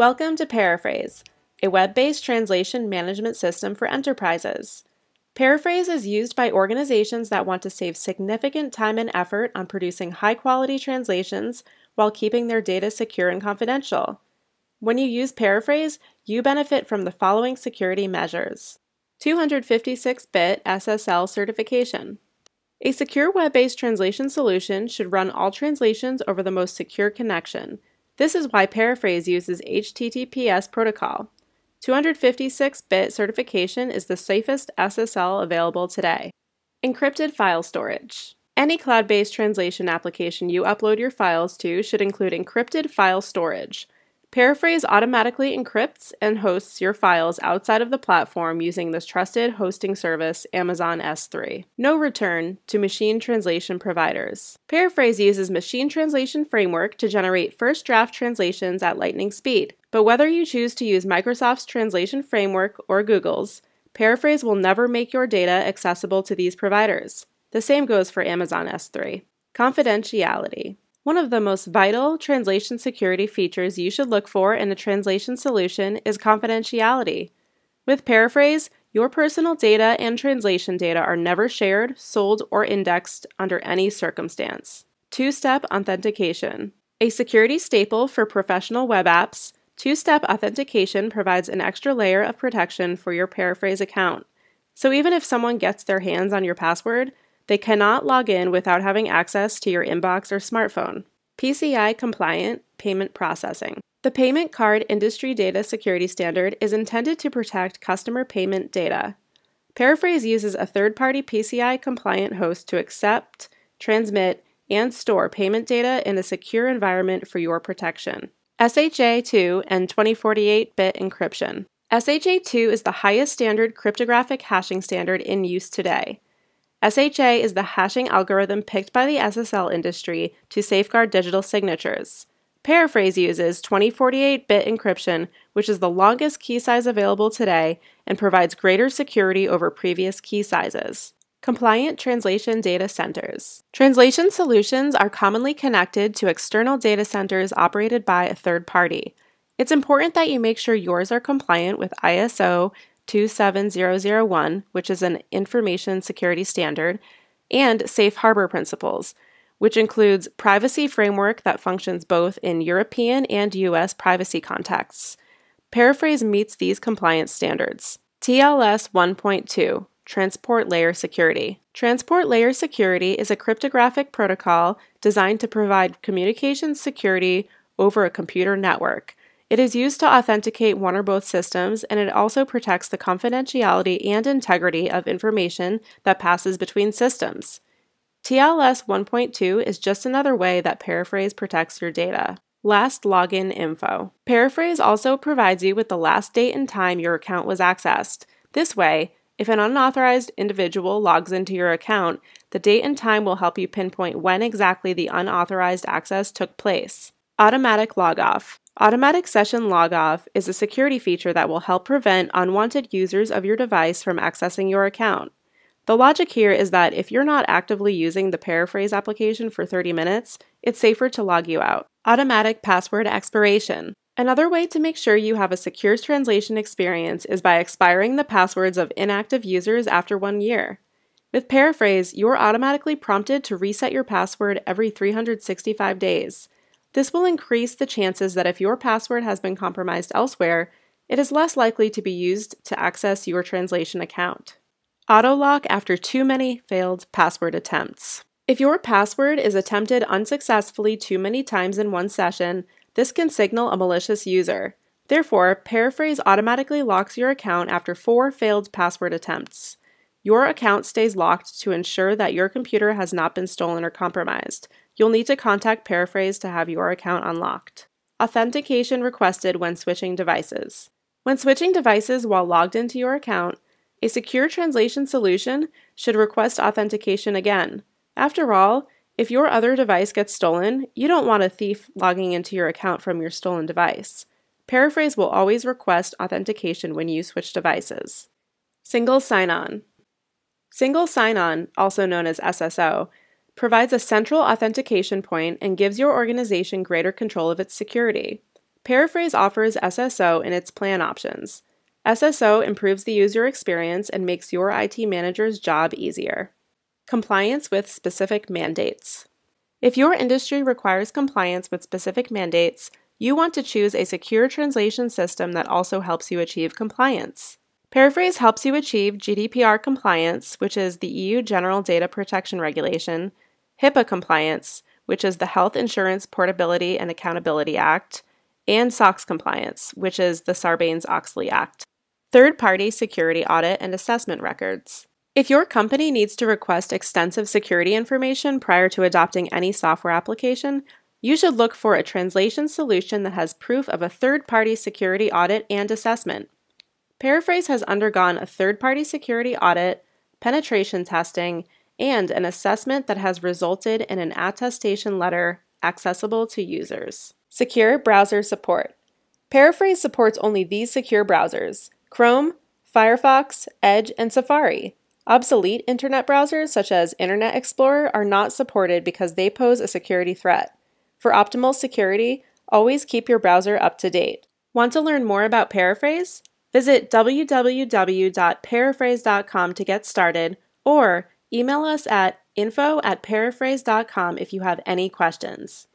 Welcome to Pairaphrase, a web based translation management system for enterprises. Pairaphrase is used by organizations that want to save significant time and effort on producing high quality translations while keeping their data secure and confidential. When you use Pairaphrase, you benefit from the following security measures 256 bit SSL certification. A secure web based translation solution should run all translations over the most secure connection. This is why Pairaphrase uses HTTPS protocol. 256 bit certification is the safest SSL available today. Encrypted file storage. Any cloud based translation application you upload your files to should include encrypted file storage. Pairaphrase automatically encrypts and hosts your files outside of the platform using this trusted hosting service, Amazon S3. No return to machine translation providers. Pairaphrase uses Machine Translation Framework to generate first draft translations at lightning speed. But whether you choose to use Microsoft's translation framework or Google's, Pairaphrase will never make your data accessible to these providers. The same goes for Amazon S3. Confidentiality. One of the most vital translation security features you should look for in a translation solution is confidentiality. With Pairaphrase, your personal data and translation data are never shared, sold, or indexed under any circumstance. Two step authentication. A security staple for professional web apps, two step authentication provides an extra layer of protection for your Pairaphrase account. So even if someone gets their hands on your password, they cannot log in without having access to your inbox or smartphone. PCI compliant payment processing. The Payment Card Industry Data Security Standard is intended to protect customer payment data. Pairaphrase uses a third party PCI compliant host to accept, transmit, and store payment data in a secure environment for your protection. SHA-2 and 2048 bit encryption. SHA-2 is the highest standard cryptographic hashing standard in use today. SHA is the hashing algorithm picked by the SSL industry to safeguard digital signatures. Pairaphrase uses 2048 bit encryption, which is the longest key size available today and provides greater security over previous key sizes. Compliant translation data centers. Translation solutions are commonly connected to external data centers operated by a third party. It's important that you make sure yours are compliant with ISO 27001, which is an information security standard, and safe harbor principles, which includes privacy framework that functions both in European and US privacy contexts. Pairaphrase meets these compliance standards. TLS 1.2 Transport Layer Security. Transport Layer Security is a cryptographic protocol designed to provide communication security over a computer network. It is used to authenticate one or both systems, and it also protects the confidentiality and integrity of information that passes between systems. TLS 1.2 is just another way that Pairaphrase protects your data. Last login info. Pairaphrase also provides you with the last date and time your account was accessed. This way, if an unauthorized individual logs into your account, the date and time will help you pinpoint when exactly the unauthorized access took place. Automatic logoff. Automatic Session Logoff is a security feature that will help prevent unwanted users of your device from accessing your account. The logic here is that if you're not actively using the Pairaphrase application for 30 minutes, it's safer to log you out. Automatic Password Expiration. Another way to make sure you have a secure translation experience is by expiring the passwords of inactive users after one year. With Pairaphrase, you're automatically prompted to reset your password every 365 days. This will increase the chances that if your password has been compromised elsewhere, it is less likely to be used to access your translation account. Autolock after too many failed password attempts. If your password is attempted unsuccessfully too many times in one session, this can signal a malicious user. Therefore, Pairaphrase automatically locks your account after four failed password attempts. Your account stays locked to ensure that your computer has not been stolen or compromised. You'll need to contact Pairaphrase to have your account unlocked. Authentication requested when switching devices. When switching devices while logged into your account, a secure translation solution should request authentication again. After all, if your other device gets stolen, you don't want a thief logging into your account from your stolen device. Pairaphrase will always request authentication when you switch devices. Single sign on. Single sign on, also known as SSO, provides a central authentication point and gives your organization greater control of its security. Pairaphrase offers SSO in its plan options. SSO improves the user experience and makes your IT manager's job easier. Compliance with specific mandates. If your industry requires compliance with specific mandates, you want to choose a secure translation system that also helps you achieve compliance. Pairaphrase helps you achieve GDPR compliance, which is the EU General Data Protection Regulation, HIPAA compliance, which is the Health Insurance Portability and Accountability Act, and SOX compliance, which is the Sarbanes Oxley Act. Third party security audit and assessment records. If your company needs to request extensive security information prior to adopting any software application, you should look for a translation solution that has proof of a third party security audit and assessment. Pairaphrase has undergone a third party security audit, penetration testing, and an assessment that has resulted in an attestation letter accessible to users. Secure browser support. Pairaphrase supports only these secure browsers Chrome, Firefox, Edge, and Safari. Obsolete internet browsers such as Internet Explorer are not supported because they pose a security threat. For optimal security, always keep your browser up to date. Want to learn more about Pairaphrase? Visit www.pairaphrase.com to get started or email us at info at pairaphrase.com if you have any questions.